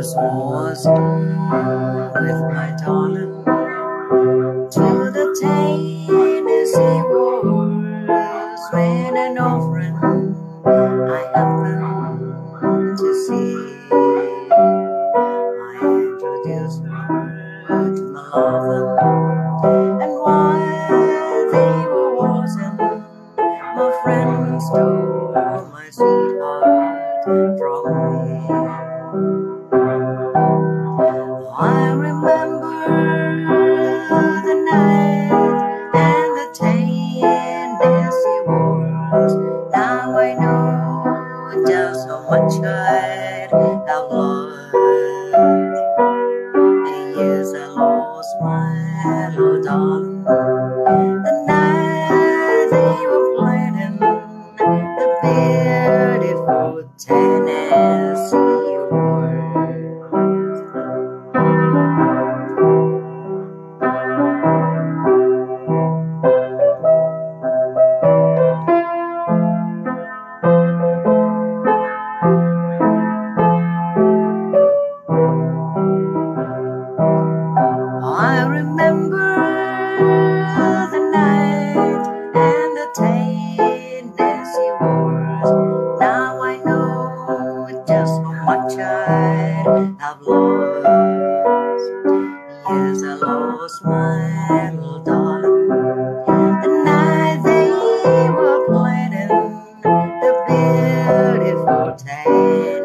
Christmas was with my darling to the Tennessee wars when an offering I happened to see. I introduced her to my oven and while they were wasting, my friends stole my sweetheart from me. Tenderness it. Now I know just how much I'd have lost. And yes, I lost my little darling. The night they were playing the beautiful Tennessee Have lost. Yes, I lost my little darling. The night they were playing the beautiful Tennessee